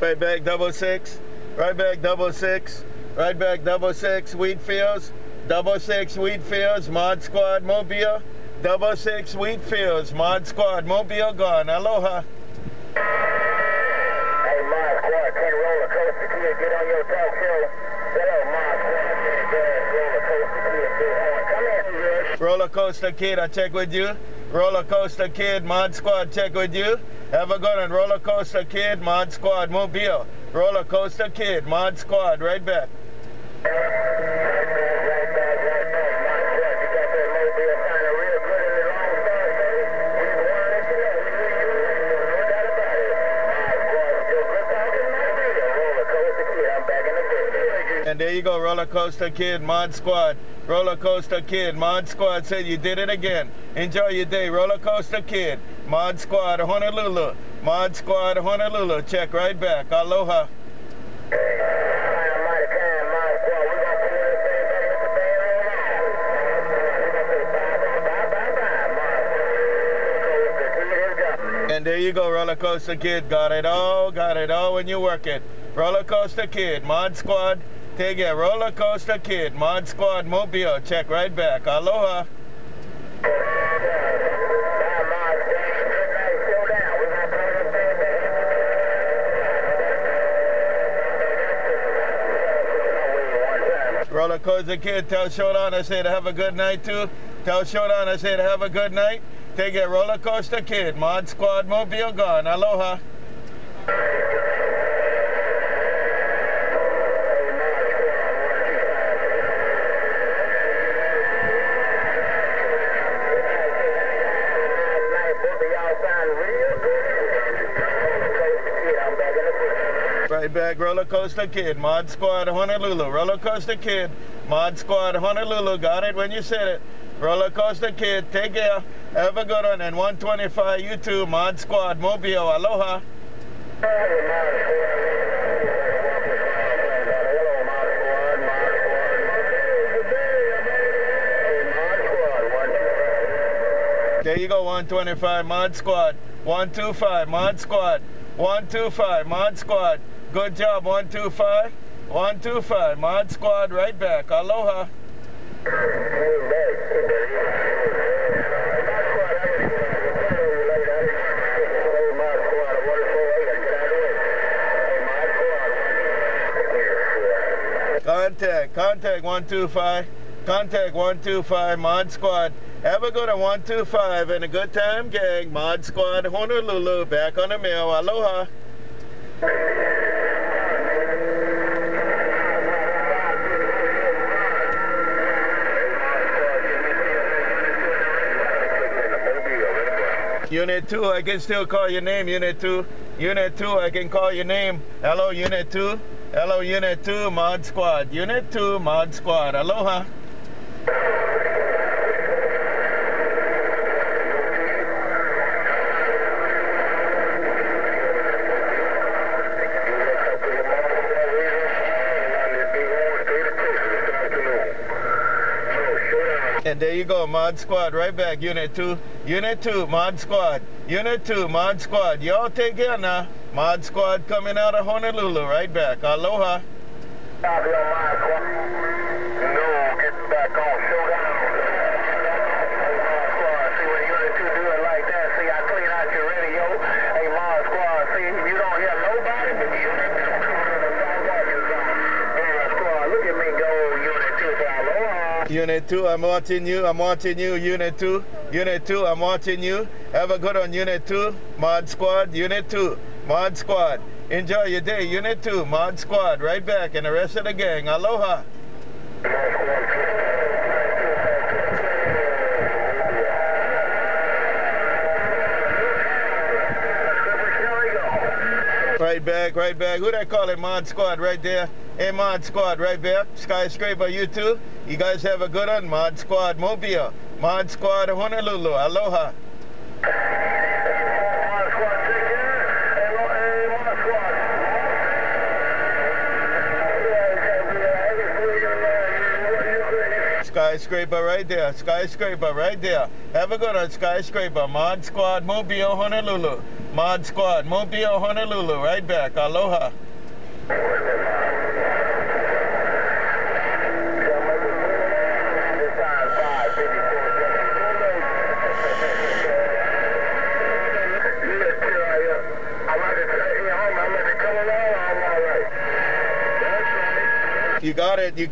Right back double six. Right back double six. Right back double six. Wheat fields. Double six wheat fields. Mod squad mobile. Double six wheat fields. Mod squad mobile gone. Aloha. Hey, Mod Squad, Ken Roller Coaster Kid, get on your talk show. Hello, Mod Squad, Ken Gas, Roller Coaster Kid, Big Horn. Come here, Rush. Roller coaster kid, I check with you. Roller coaster kid, mod squad, check with you. Have a good one. Roller coaster kid, mod squad, mobile. Roller coaster kid, mod squad, right back. And there you go, roller coaster kid, mod squad. Roller coaster kid, mod squad said you did it again. Enjoy your day, roller coaster kid, mod squad, Honolulu. Mod squad, Honolulu. Check right back. Aloha. And there you go, roller coaster kid. Got it all, got it all when you work it. Roller coaster kid, mod squad. Take it, roller coaster kid, mod squad, mobile. Check right back. Aloha. Roller coaster kid, tell Showdown I said have a good night too. Tell Showdown I said have a good night. Take it, roller coaster kid, mod squad, mobile gone. Aloha. Right back, roller coaster kid, mod squad, Honolulu. Roller coaster kid, mod squad, Honolulu. Got it when you said it. Roller coaster kid, take care. Have a good one. And 125, you too, mod squad, mobile. Aloha. There you go, 125, mod squad. 125, mod squad. 125, mod squad. Good job, 125. 125, mod squad, right back. Aloha. Contact, contact 125. Contact 125, mod squad. Have a good one, 125, and a good time, gang. Mod squad, Honolulu, back on the mail. Aloha. Unit 2, I can still call your name, Unit 2. Unit 2, I can call your name. Hello, Unit 2. Hello, Unit 2, Mod Squad. Unit 2, Mod Squad. Aloha. And there you go, Mod Squad, right back, Unit 2. Unit 2, Mod Squad. Unit 2, Mod Squad. Y'all take care now. Mod Squad coming out of Honolulu, right back. Aloha. Copy on my squad. No, get back on showdown. Squad, see what unit two doing like that. See, I clean out your radio. Hey, Mod Squad, see, you don't hear nobody but unit two. Mod Squad, look at me go, unit two. Say aloha. Unit 2, I'm watching you. I'm watching you, Unit 2. Unit 2, I'm watching you. Have a good one, Unit 2. Mod Squad, Unit 2. Mod Squad. Enjoy your day, Unit 2. Mod Squad, right back. And the rest of the gang. Aloha. Right back, right back. Who they call it? Mod Squad right there. Hey, Mod Squad right there. Skyscraper, you too. You guys have a good one. Mod Squad Mobile, Mod Squad Honolulu. Aloha. skyscraper right there. Skyscraper right there. Have a good one, skyscraper. Mod Squad Mobile Honolulu. Mod Squad Mobile Honolulu. Right back. Aloha. You got it. You